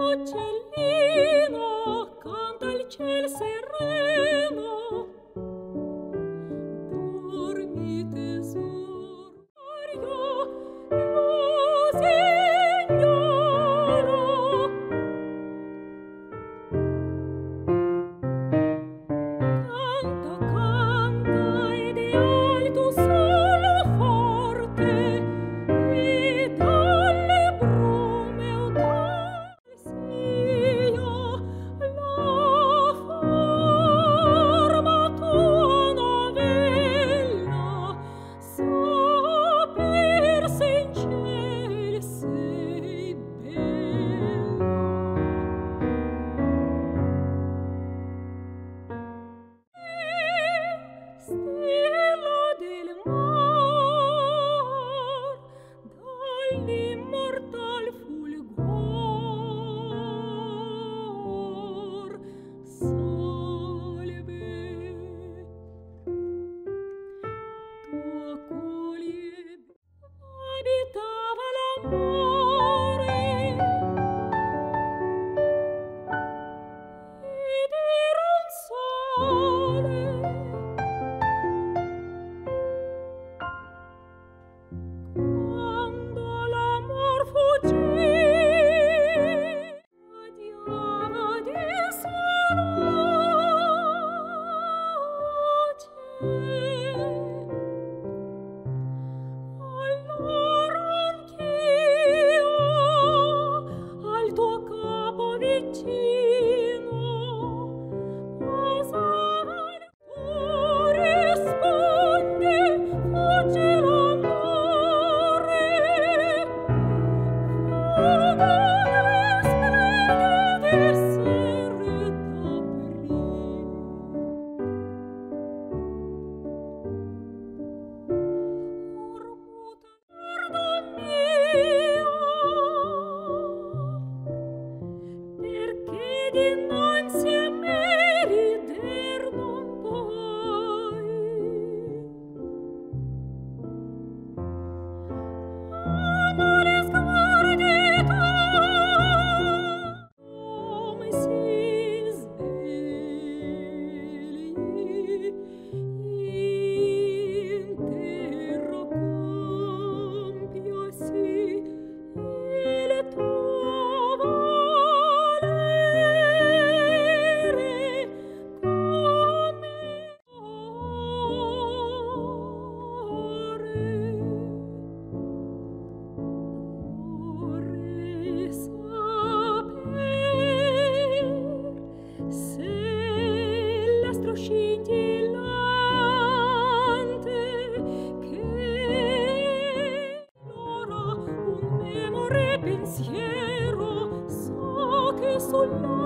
mai dall'immortal perché dinanzi un